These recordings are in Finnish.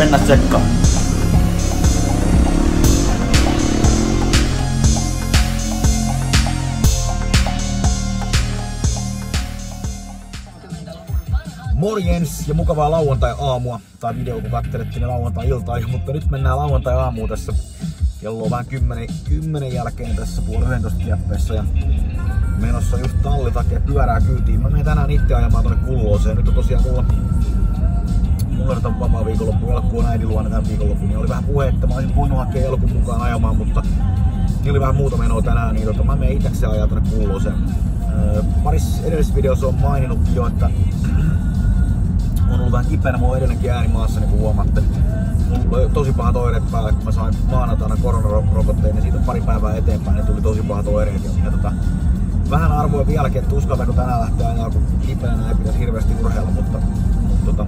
Mennä tsekkaan. Morjens ja mukavaa lauantai-aamua. Tai video kun kattelette niin lauantai-iltaa. Mutta nyt mennään lauantai-aamuun tässä. Kello on vähän 10, 10 jälkeen tässä puoli 11 kieppeessä. Ja menossa just talli takia pyörää kyytiin. Mä menen tänään itse ajamaan tonne Kullooseen. Nyt on tosiaan mulla on vapaa viikonloppu, Elkku on äidin luona tämän viikonloppu, niin oli vähän puhe, että mä olisin voinut hakea Elkun mukaan ajamaan, mutta niin oli vähän muuta menoa tänään, niin tota, mä menen itsekseen ajaa tonne Kullooseen. Öö, paris edellisessä videossa on maininnutkin jo, että on ollut vähän kipeänä, mulla on edelleenkin ääni maassa, niin kuin huomaatte. Mulla oli tosi paha oireet päällä, kun mä sain maanantaina koronarokotteen, niin siitä pari päivää eteenpäin, niin tuli tosi pahat oireet. Ja, ja tota, vähän arvoin vieläkin, että uskaltaako tänään lähteä ajaa, kun kipeänä ei pitäisi hirveästi urheilla, mutta, mutta tota,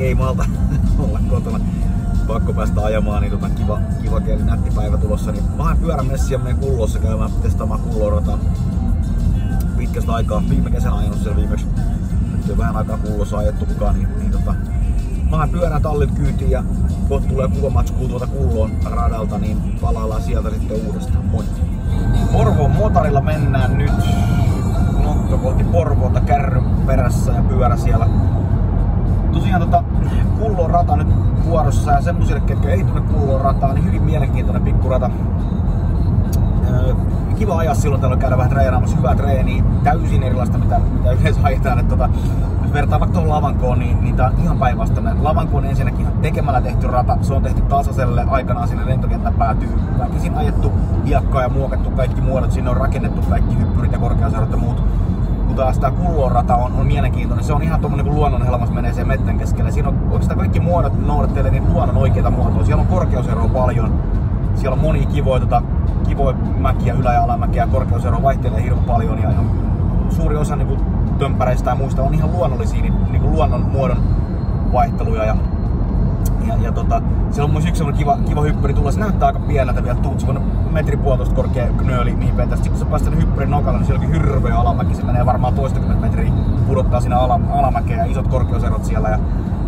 ei malta olla kotona. Pakko päästä ajamaan, niin tota, kiva, kiva kieli nätti päivä tulossa. Niin mä haen pyörämessiä meidän kullossa käymään testaamaan kullorataa pitkästä aikaa. Viime kesänä ajanut siellä viimeksi. Nyt on vähän aikaa kullossa ajettu kukaan, niin, niin tota, mä pyörän tallit kyytiin ja kun tulee kuvamatskuu tuolta kulloon radalta, niin palaillaan sieltä sitten uudestaan. Moi! Porvoon motorilla mennään nyt nokka kohti Porvoota kärryn perässä ja pyörä siellä tosiaan tota, Kullon rata nyt vuorossa ja semmoisille, ketkä ei tunne Kullon rataa, niin hyvin mielenkiintoinen pikkurata. Öö, kiva ajaa silloin tällöin käydä vähän treenaamassa, hyvää treeniä, täysin erilaista mitä, mitä yleensä ajetaan. Että tota, jos vertaa vaikka tuohon Lavankoon, niin, niin tää on ihan päinvastainen. Lavanko on ensinnäkin ihan tekemällä tehty rata, se on tehty tasaiselle aikanaan sinne lentokentän päätyy. Väkisin ajettu hiekkaa ja muokattu kaikki muodot, sinne on rakennettu kaikki hyppyrit ja korkeusarvot ja muut kun taas tämä Kullon rata on, on mielenkiintoinen. Se on ihan tuommoinen kuin luonnonhelmas menee sen mettän keskelle. Siinä on oikeastaan kaikki muodot noudattelee niin luonnon oikeita muotoja. Siellä on korkeuseroa paljon. Siellä on monia kivoja, tota, kivoja mäkiä, ylä- ja alamäkiä. Korkeusero vaihtelee hirveän paljon. Ja, ja suuri osa niin kuin, ja muista on ihan luonnollisia niin, niin kuin luonnon muodon vaihteluja. Ja, ja, ja tota, siellä on myös yksi kiva, kiva hyppyri tulla. Se näyttää aika pieneltä vielä. Tuut semmonen metri puolitoista korkea knööli mihin vetää. Sitten kun sä päästät hyppyrin nokalle, niin siellä onkin hirveä alamäki. Se menee varmaan toistakymmentä metriä pudottaa siinä ala, alamäkeä ja isot korkeuserot siellä. Ja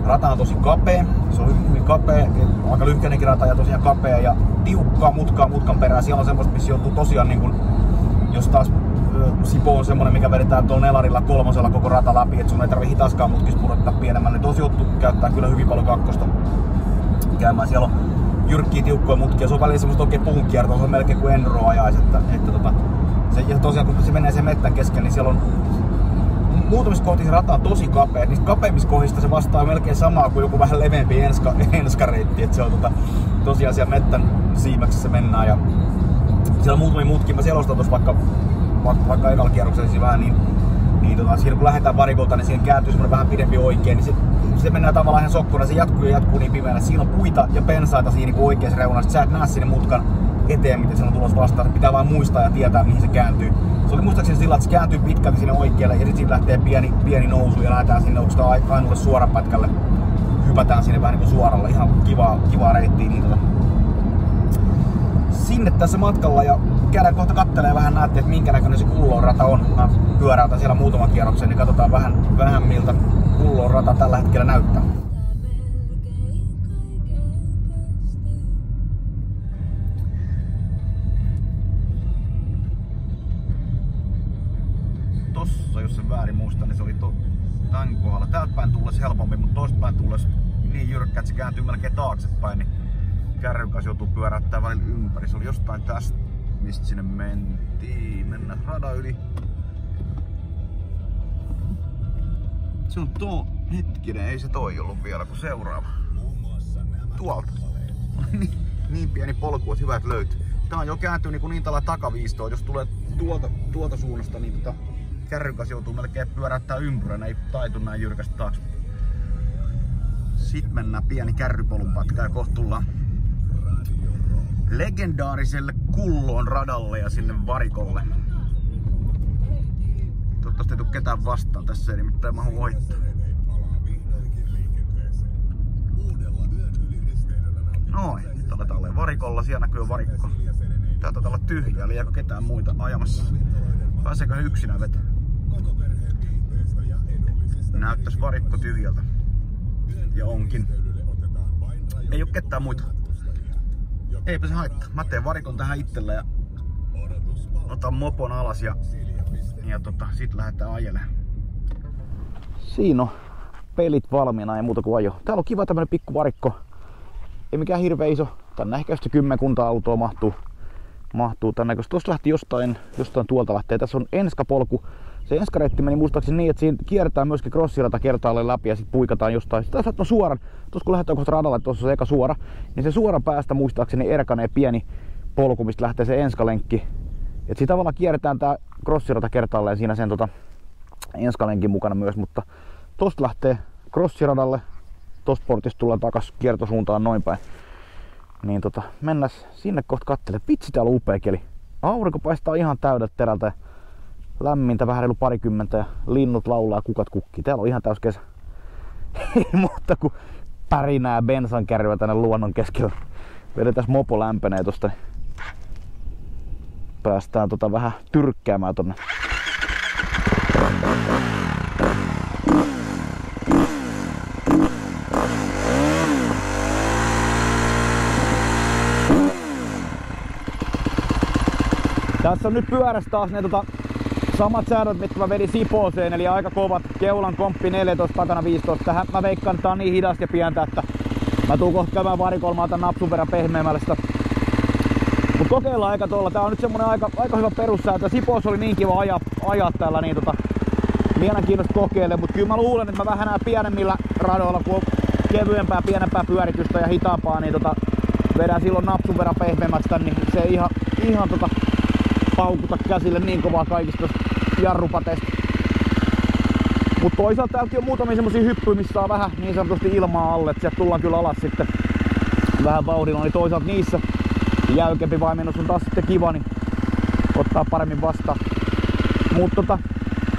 rata on tosi kapea. Se on hyvin kapea. Aika lyhkäinenkin rata ja tosiaan kapea. Ja tiukkaa mutkaa mutkan perään. Siellä on semmoista, missä joutuu tosiaan niin kuin, jos taas Sipo on semmonen, mikä vedetään tuolla Nelarilla kolmosella koko rata läpi, että sun ei tarvi hitaaskaan mutkis pudottaa pienemmälle. Tosi joutuu käyttää kyllä hyvin paljon kakkosta käymään. Siellä on jyrkkiä tiukkoja mutkia, se on välillä semmoista oikein puunkiertoa, se on melkein kuin Enro ajaisi. Että, että tota, se, ja tosiaan kun se menee sen mettän kesken, niin siellä on muutamissa kohdissa rata on tosi kapea. Niistä kapeimmissa kohdista se vastaa melkein samaa kuin joku vähän leveämpi enska, enskareitti. Että se on tota, tosiaan siellä mettän siimäksessä mennään. Ja siellä on muutamia mutkia. Mä selostan tuossa vaikka, vaikka, ekalla kierroksella siis vähän, niin, niin tota, siinä kun lähdetään varikolta, niin siihen kääntyy semmoinen vähän pidempi oikein, niin se, se mennään tavallaan ihan sokkona, se jatkuu ja jatkuu niin pimeänä. Siinä on puita ja pensaita siinä niin oikeassa reunassa, sä et näe sinne mutkan eteen, miten se on tulossa vastaan. Pitää vaan muistaa ja tietää, mihin se kääntyy. Se oli muistaakseni sillä, että se kääntyy pitkälti sinne oikealle ja sitten lähtee pieni, pieni nousu ja lähdetään sinne oikeastaan ainulle suorapätkälle. Hypätään sinne vähän niin kuin suoralla. Ihan kivaa, kivaa reittiä. Niin tota. Sinne tässä matkalla ja käydään kohta kattelee vähän näette, että minkä näköinen se kullon rata on. Mä pyöräytän siellä muutaman kierroksen, niin katsotaan vähän, vähän miltä kullon rata tällä hetkellä näyttää. Välillä ympäri. Se oli jostain tästä, mistä sinne mentiin. Mennään radan yli. Se on tuo, hetkinen, ei se toi ollut vielä kuin seuraava. Tuolta. niin, niin pieni polku, että hyvä, että löytyy. Tää on jo kääntyy niin, niin tällä takaviistoon. Jos tulee tuolta, tuolta suunnasta, niin tota, kärryn kanssa joutuu melkein pyöräyttää ympyrän. Ei taitu näin jyrkästi taakse. Sitten mennään pieni kärrypolun pätkä ja kohta tullaan legendaariselle Kullon radalle ja sinne varikolle. Toivottavasti ei tule ketään vastaan tässä, ei nimittäin mahu voittaa. Noin, nyt aletaan olemaan varikolla, siellä näkyy varikko. Tää taitaa olla tyhjä, eli ketään muita ajamassa. Pääseekö he yksinään vetä? Näyttäis varikko tyhjältä. Ja onkin. Ei oo ketään muita. Eipä se haittaa. Mä teen varikon tähän itselle ja otan mopon alas ja, ja tota, sit lähdetään ajelemaan. Siinä on pelit valmiina ja muuta kuin ajo. Täällä on kiva tämmönen pikku varikko. Ei mikään hirveä iso. Tänne ehkä just kymmenkunta autoa mahtuu, mahtuu tänne, koska tuossa lähti jostain, jostain tuolta lähtee. Tässä on enskapolku. Se enskareitti meni muistaakseni niin, että siinä kiertää myöskin crossirata kertaalle läpi ja sitten puikataan jostain. Sitten on suoran, tuossa kun lähdetään kohta radalle, tuossa on eka suora, niin se suoran päästä muistaakseni erkanee pieni polku, mistä lähtee se enskalenkki. Et siitä tavallaan kierretään tää crossirata kertaalleen siinä sen tota, enskalenkin mukana myös, mutta tosta lähtee crossiradalle, tosta portista tullaan takas kiertosuuntaan noin päin. Niin tota, mennäs sinne kohta kattele. Vitsi täällä on upea keli. Aurinko paistaa ihan täydeltä terältä lämmintä vähän reilu parikymmentä ja linnut laulaa ja kukat kukkii. Täällä on ihan täys kesä. Ei muuta kuin pärinää bensan kärryä tänne luonnon keskellä. Vedetään mopo lämpenee tosta. Niin päästään tota vähän tyrkkäämään tonne Tässä on nyt pyörässä taas ne tota, samat säädöt, mitkä mä vedin Sipooseen, eli aika kovat keulan komppi 14, takana 15. Tähän mä veikkaan, että tää on niin hidasta ja pientä, että mä tuun kohta käymään varikolmaa tän napsun verran pehmeämmällä. Mut kokeillaan aika tuolla. Tää on nyt semmonen aika, aika hyvä perussäätö. Sipoos oli niin kiva ajaa, ajaa täällä, niin tota, mielenkiintoista kokeile, mutta kyllä mä luulen, että mä vähän nää pienemmillä radoilla, kun on kevyempää, pienempää pyöritystä ja hitaampaa, niin tota, vedän silloin napsun verran pehmeämmästä, niin se ihan, ihan tota, paukuta käsille niin kovaa kaikista jarrupateista. Mutta toisaalta täältä on muutamia semmosia hyppyjä, missä saa vähän niin sanotusti ilmaa alle, että sieltä tullaan kyllä alas sitten vähän vauhdilla, niin toisaalta niissä jäykempi vaimennus on taas sitten kiva, niin ottaa paremmin vastaan. Mutta tota,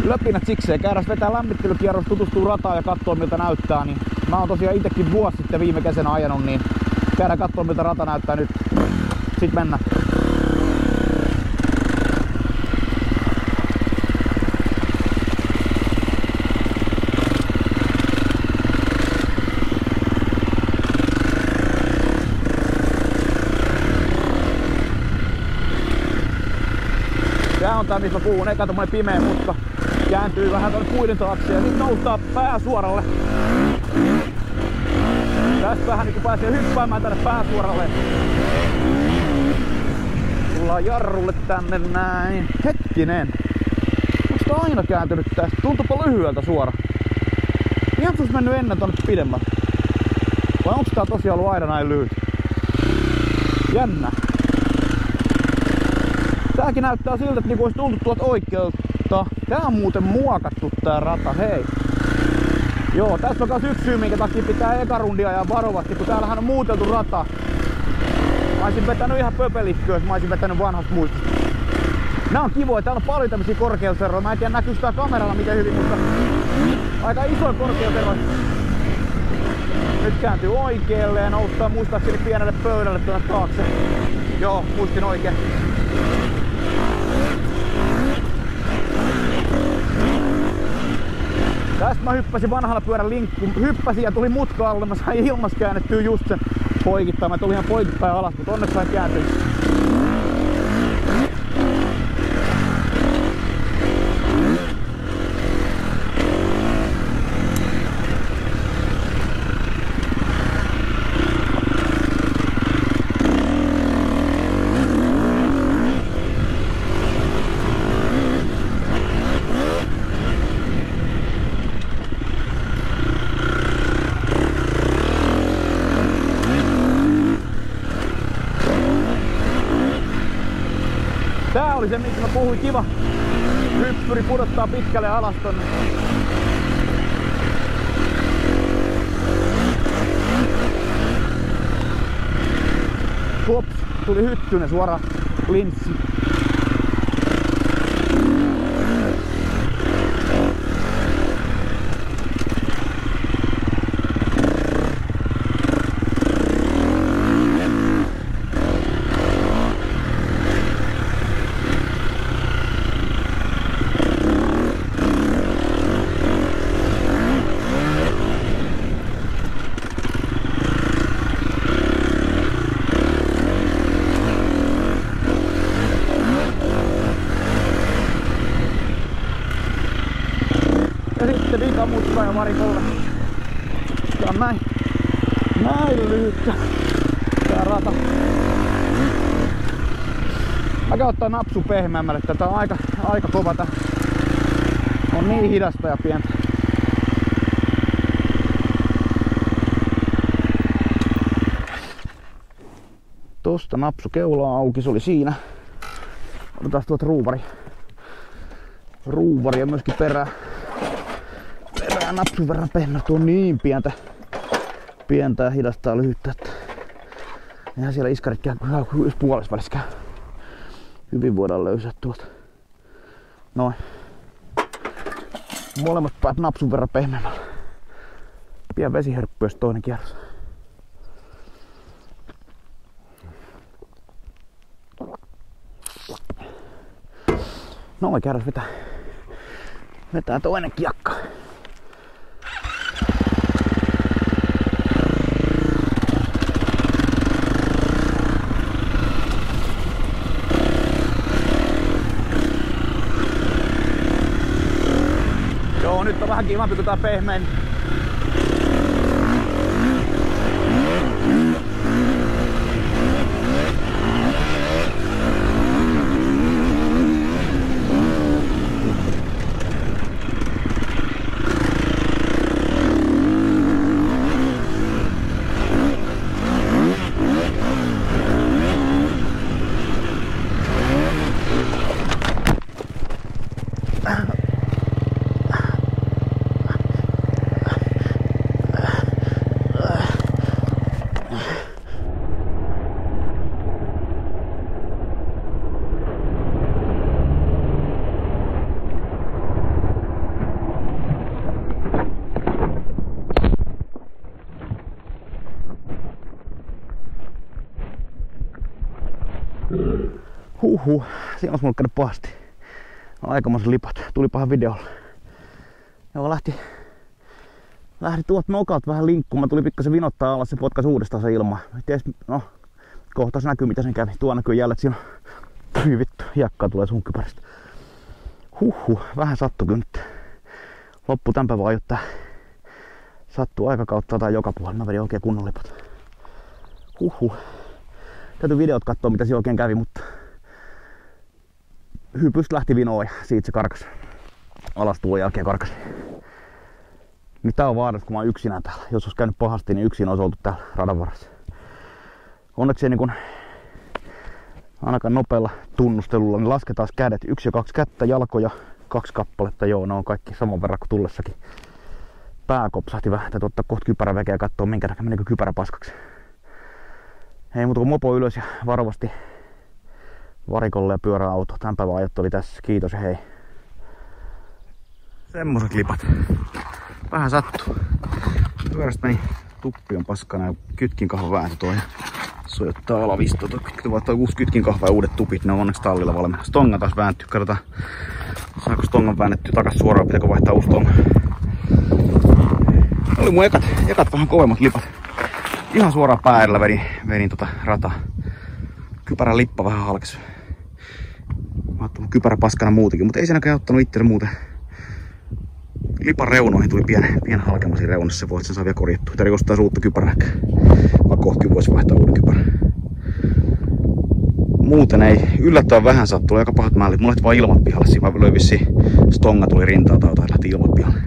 löpinät sikseen. Käydään vetää lämmittelykierros, tutustuu rataan ja katsoo miltä näyttää. Niin mä oon tosiaan itsekin vuosi sitten viime kesänä ajanut, niin käydään katsoa miltä rata näyttää nyt. Sitten mennään. Tää on tää missä mä puhun, eka tommonen pimeä mutka. Kääntyy vähän tonne puiden taakse ja sit noustaa pää suoralle. Tästä vähän niinku pääsee hyppäämään tänne pääsuoralle. Tullaan jarrulle tänne näin. Hetkinen. Onks tää aina kääntynyt tästä? Tuntuupa lyhyeltä suora. Ihan se mennyt ennen tonne pidemmälle. Vai onks tää tosiaan ollut aina näin lyhyt? Jännä. Tääkin näyttää siltä, että niinku olisi tultu tuolta oikealta. Tää on muuten muokattu tää rata, hei. Joo, tässä on kans yksi syy, minkä takia pitää eka rundia ja varovasti, kun täällähän on muuteltu rata. Mä olisin vetänyt ihan pöpelikköä, jos mä olisin vetänyt vanhasta muistista. Nää on kivoja, täällä on paljon tämmösiä korkeuseroja. Mä en tiedä näkyykö tää kameralla miten hyvin, mutta aika iso korkeuseroja. Nyt kääntyy oikealle ja noustaa muistaakseni pienelle pöydälle tuonne taakse. Joo, muistin oikein. Mä hyppäsin vanhalla pyörän linkku, hyppäsin ja tuli mutka alle, mä sain ilmas käännettyä just sen poikittain. Mä tulin ihan poikittain alas, mutta onneksi sain kääntyä. Tää oli se, mistä mä puhuin. Kiva hyppyri pudottaa pitkälle alas tonne. Huops, tuli hyttynen suora linssi. Vikamutka ja varikolle. Tää on näin, näin lyhyttä tää rata. Mä ottaa napsu pehmeämmälle, tätä on aika, aika kova tää. On niin hidasta ja pientä. Tosta napsu keulaa auki, se oli siinä. Otetaan tuot ruuvari. Ruuvari ja myöskin perää. Perää napsun verran pehmeä. Tuo niin pientä. Pientä ja hidasta ja lyhyttä. Että eihän siellä iskarit käy kuin puolessa välissä käy. Hyvin voidaan löysää tuolta. Noin. Molemmat päät napsun verran pehmeämmällä. Pien vesiherppu, jos toinen kierros. Noin kierros vetää. Vetää toinen kiekka. Joo, nyt on vähän kivampi kuin Huhhuh, siinä olisi mulle käynyt pahasti. Aikamoisen lipat. Tuli pahan videolla. Joo, lähti, lähti tuot nokat vähän linkkumaan. Tuli pikkasen vinottaa alas, se potkas uudestaan se ilma. Ties, no, kohta se näkyy mitä sen kävi. Tuo näkyy jälleen, siinä on Hyi vittu, hiekkaa tulee sun kypäristä. Huhhuh, vähän sattu kyllä nyt. Loppu tämän päivän ajoittaa. Sattuu aikakautta tai joka puolella. Mä vedin oikein kunnon lipat. Huhhuh. Täytyy videot katsoa mitä siinä oikein kävi, mutta hypystä lähti vinoa ja siitä se karkas. Alas tuon jälkeen karkas. Mitä on vaarassa, kun mä oon yksinään täällä. Jos olisi käynyt pahasti, niin yksin olisi oltu täällä radan varassa. Onneksi niin kun ainakaan nopealla tunnustelulla, niin lasketaan kädet. Yksi ja kaksi kättä, jalkoja, kaksi kappaletta. Joo, ne on kaikki saman verran kuin tullessakin. Pää kopsahti vähän. Täytyy ottaa kohta kypärä vekeä ja katsoa, minkä takia menikö kypärä paskaksi. Ei muuta kuin mopo ylös ja varovasti varikolle ja pyöräauto. Tämän päivän ajat oli tässä. Kiitos ja hei. Semmoset lipat. Vähän sattuu. Pyörästä meni tuppion paskana ja kytkin kahva vääntö toi. Sojottaa alavisto. Toi toi uusi kytkin kahva ja uudet tupit. Ne on onneksi tallilla valmiina. Stonga taas vääntyy. Katsotaan saako stongan väännetty takas suoraan. Pitääkö vaihtaa uusi tonga. Oli mun ekat, ekat vähän kovemmat lipat. Ihan suoraan pää edellä vedin, vedin tota rata. Kypärän lippa vähän halkesi. Mä ajattelin kypärä paskana muutenkin, mutta ei se näköjään ottanut itse muuten. Lipan reunoihin tuli pieni, pien halkema siinä reunassa, se voi, että sen saa vielä korjattua. Täytyy ostaa uutta kypärää ehkä. Vai kohti voisi vaihtaa uuden kypärän. Muuten ei yllättävän vähän sattuu, aika pahat mällit. Mulla vaan ilmat pihalle, siinä mä löin stonga tuli rintaa tai jotain, lähti ilmat pihalle.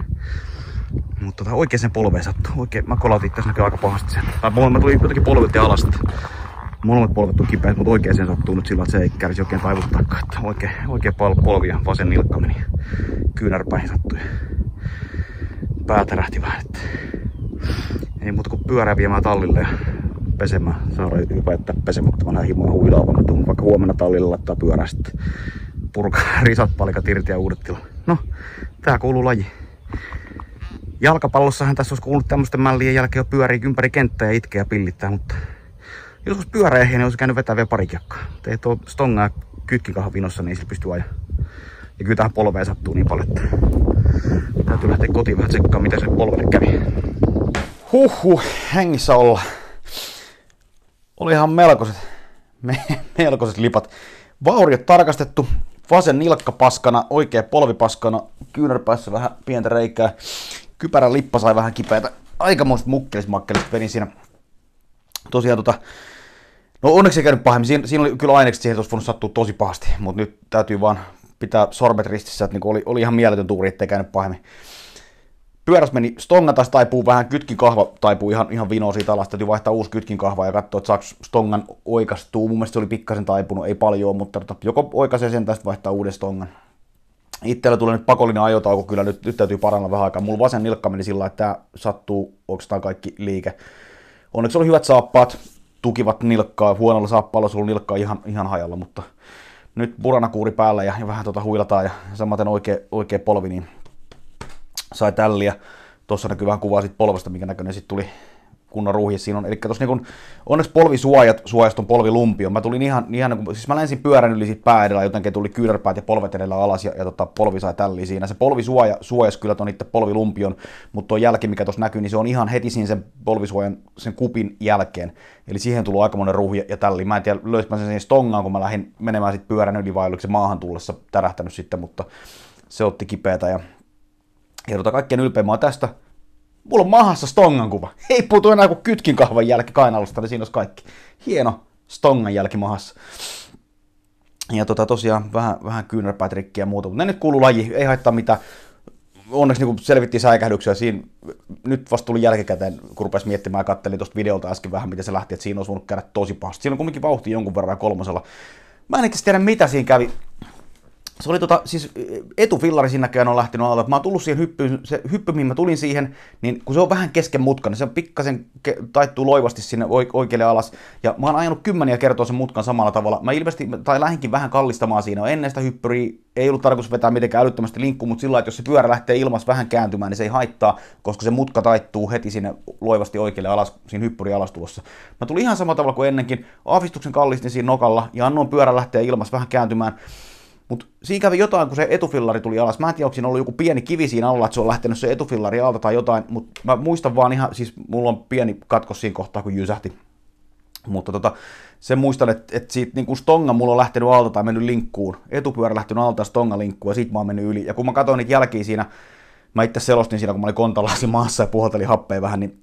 Mutta tota, oikein sen polveen sattuu. Oikein, mä kolautin tässä näkyy aika pahasti sen. Tai mä tuli jotenkin polvilta alas. Että molemmat polvet on kipeät, mutta oikein sen sattuu nyt sillä, että se ei kärsi oikein taivuttaakaan. Että oikein, oikein pal polvi ja vasen nilkka meni kyynärpäihin sattui. Pää tärähti vähän. Että ei muuta kuin pyörää viemään tallille ja pesemään. Jopa jättää pesemättä. Mä näin himoa huilaa, mä tuun vaikka huomenna tallille laittaa pyörää sitten purkaa risat palikat irti ja uudet tila. No, tää kuuluu laji. Jalkapallossahan tässä olisi kuullut tämmöisten mällien jälkeen jo pyörii ympäri kenttää ja itkee ja pillittää, mutta jos olisi pyöräehjä, niin olisi käynyt vetää vielä pari kiekkaa. Teet tuo stongaa kytkikahan vinossa, niin sillä pystyy ajaa. Ja kyllä tähän polveen sattuu niin paljon, että täytyy lähteä kotiin vähän tsekkaa, mitä se polvelle kävi. Huhhuh, hengissä olla. Oli ihan melkoiset, me, melkoiset lipat. Vauriot tarkastettu, vasen nilkka paskana, oikea polvi paskana, kyynärpäässä vähän pientä reikää, kypärän lippa sai vähän kipeätä, aikamoiset mukkelismakkelit vedin siinä. Tosiaan tota, no onneksi ei käynyt pahemmin, siinä, siinä oli kyllä ainekset siihen, että olisi voinut sattua tosi pahasti, mutta nyt täytyy vaan pitää sormet ristissä, että niin oli, oli ihan mieletön tuuri, ettei käynyt pahemmin pyöräs meni stonga taas taipuu vähän, kytkin kahva taipuu ihan, ihan vinoa siitä alas, täytyy vaihtaa uusi kytkin kahva ja katsoa, että saako stongan oikastua. Mun mielestä se oli pikkasen taipunut, ei paljon, mutta tota, joko oikaisee sen tästä vaihtaa uuden stongan. Itsellä tulee nyt pakollinen ajotauko, kyllä nyt, nyt täytyy paranna vähän aikaa. Mulla vasen nilkka meni sillä että tämä sattuu oikeastaan kaikki liike. Onneksi oli hyvät saappaat, tukivat nilkkaa, huonolla saappaalla sulla nilkkaa ihan, ihan hajalla, mutta nyt buranakuuri päällä ja, ja vähän tota huilataan ja samaten oikea, oikea polvi, niin sai tälliä. Tuossa näkyy vähän kuvaa siitä polvesta, mikä näköinen sitten tuli kunnon ruuhi siinä on. Eli tuossa niin onneksi polvisuojat, suojaston polvilumpio. Mä tulin ihan, ihan siis mä lensin pyörän yli siitä pää edellä, jotenkin tuli kyynärpäät ja polvet edellä alas ja, ja tota, polvi sai tälliä siinä. Se polvisuoja suojas kyllä ton itse polvilumpion, mutta tuo jälki, mikä tuossa näkyy, niin se on ihan heti siinä sen polvisuojan, sen kupin jälkeen. Eli siihen tullut aika monen ruuhi ja tälli. Mä en tiedä, löysin mä sen stongaan, kun mä lähdin menemään sitten pyörän yli vai oliko se maahan tullessa tärähtänyt sitten, mutta se otti kipeätä ja ja tota kaikkein ylpeä tästä. Mulla on mahassa stongan kuva. Ei puutu enää kuin kytkin kahvan jälki kainalusta, niin siinä olisi kaikki. Hieno stongan jälki mahassa. Ja tota, tosiaan vähän, vähän kyynärpäätrikkiä ja muuta, mutta ne nyt kuuluu laji, ei haittaa mitään. Onneksi niin selvittiin säikähdyksiä siinä, nyt vasta tuli jälkikäteen, kun rupesi miettimään ja katselin tuosta videolta äsken vähän, miten se lähti, että siinä olisi voinut käydä tosi pahasti. Siinä on kumminkin vauhti jonkun verran kolmosella. Mä en tiedä, mitä siinä kävi se oli tota, siis etufillari siinä on lähtenyt alta. Mä oon tullut siihen hyppyyn, se hyppy, mihin mä tulin siihen, niin kun se on vähän kesken mutkan, niin se on pikkasen ke- taittuu loivasti sinne oikealle alas. Ja mä oon ajanut kymmeniä kertoa sen mutkan samalla tavalla. Mä ilmeisesti, tai lähinkin vähän kallistamaan siinä. Ennen sitä hyppyriä ei ollut tarkoitus vetää mitenkään älyttömästi linkkuun, mutta sillä että jos se pyörä lähtee ilmas vähän kääntymään, niin se ei haittaa, koska se mutka taittuu heti sinne loivasti oikealle alas, siinä hyppyri alastulossa. Mä tulin ihan samalla tavalla kuin ennenkin. Aavistuksen kallistin siinä nokalla ja annoin pyörä lähteä ilmas vähän kääntymään. Mutta siinä kävi jotain, kun se etufillari tuli alas. Mä en tiedä, onko siinä ollut joku pieni kivi siinä alla, että se on lähtenyt se etufillari alta tai jotain, mutta mä muistan vaan ihan, siis mulla on pieni katkos siinä kohtaa, kun jysähti. Mutta tota, sen muistan, että, että siitä niin stonga mulla on lähtenyt alta tai mennyt linkkuun. Etupyörä lähtenyt alta stonga linkkuun ja sit mä oon mennyt yli. Ja kun mä katsoin niitä jälkiä siinä, mä itse selostin siinä, kun mä olin kontalla maassa ja puhaltelin happea vähän, niin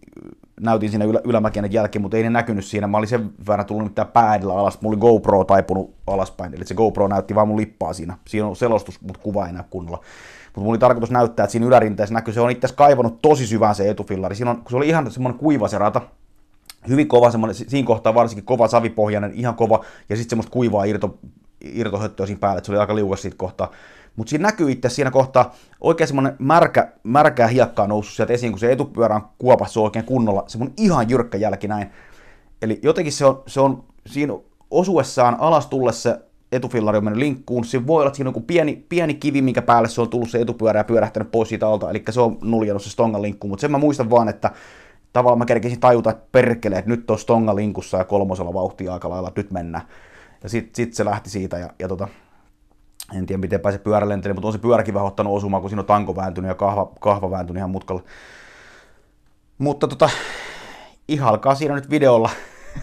näytin siinä ylä, ylämäkien jälkeen, mutta ei ne näkynyt siinä. Mä olin sen verran tullut nyt pää alas. Mulla oli GoPro taipunut alaspäin, eli se GoPro näytti vaan mun lippaa siinä. Siinä on selostus, mutta kuva ei näy kunnolla. Mutta mulla oli tarkoitus näyttää, että siinä ylärinteessä näkyy, se on itse kaivannut tosi syvään se etufillari. Siinä on, kun se oli ihan semmoinen kuiva se rata, hyvin kova, semmoinen, siinä kohtaa varsinkin kova savipohjainen, ihan kova, ja sitten semmoista kuivaa irto, irtohöttöä siinä päällä, että se oli aika liukas siitä kohtaa. Mutta siinä näkyy itse siinä kohtaa oikein semmoinen märkä, märkää hiekkaa noussut sieltä esiin, kun se etupyörä on kuopassa oikein kunnolla, semmoinen ihan jyrkkä jälki näin. Eli jotenkin se on, se on siinä osuessaan alas tullessa etufillari on mennyt linkkuun. Siinä voi olla, että siinä on pieni, pieni kivi, minkä päälle se on tullut se etupyörä ja pyörähtänyt pois siitä alta, eli se on nuljannut se stongan linkkuun. Mutta sen mä muistan vaan, että tavallaan mä kerkesin tajuta, että perkele, että nyt on stonga linkussa ja kolmosella vauhtia aika lailla, että nyt mennään. Ja sitten sit se lähti siitä ja, ja tota, en tiedä miten pääsee pyörä lentelemään, mutta on se pyöräkin vähän ottanut osumaan, kun siinä on tanko vääntynyt ja kahva, kahva vääntynyt ihan mutkalla. Mutta tota, ihalkaa siinä nyt videolla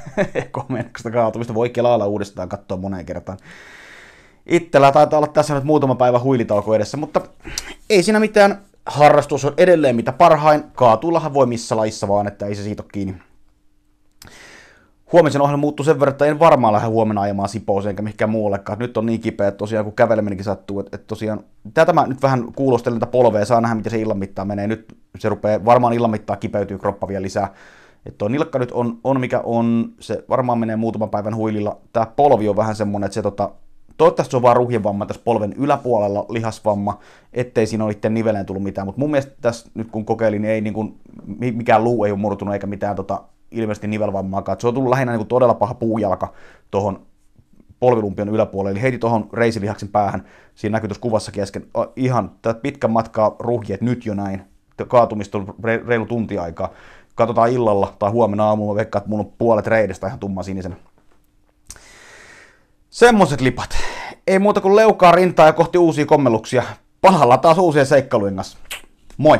komennuksesta kaatumista. Voi kelailla uudestaan katsoa moneen kertaan. Itsellä taitaa olla tässä nyt muutama päivä huilitauko edessä, mutta ei siinä mitään. Harrastus on edelleen mitä parhain. Kaatullahan voi missä laissa vaan, että ei se siitä ole kiinni huomisen ohjelma muuttui sen verran, että en varmaan lähde huomenna ajamaan Sipooseen enkä mihinkään muuallekaan. Nyt on niin kipeä, että tosiaan kun käveleminenkin sattuu, että, että tosiaan tätä mä nyt vähän kuulostelen tätä polvea, saa nähdä miten se illan mittaan menee. Nyt se rupeaa varmaan illan mittaan kipeytyy kroppa vielä lisää. Että tuo nilkka nyt on, on mikä on, se varmaan menee muutaman päivän huililla. Tämä polvi on vähän semmonen, että se tota, toivottavasti se on vaan ruhjevamma tässä polven yläpuolella, lihasvamma, ettei siinä ole itse niveleen tullut mitään. Mutta mun mielestä tässä nyt kun kokeilin, niin ei niin kuin, mikään luu ei ole murtunut eikä mitään tota, ilmeisesti nivelvammaakaan. Se on tullut lähinnä niin kuin todella paha puujalka tuohon polvilumpion yläpuolelle, eli heiti tuohon reisilihaksen päähän, siinä näkyy tuossa kuvassa kesken, ihan pitkän matkaa ruhjeet nyt jo näin, kaatumista on reilu tunti aikaa. Katsotaan illalla tai huomenna aamulla, vaikka että mulla on puolet reidestä ihan tumma sinisen. Semmoset lipat. Ei muuta kuin leukaa rintaa ja kohti uusia kommelluksia. Pahalla taas uusien seikkailujen kanssa. Moi!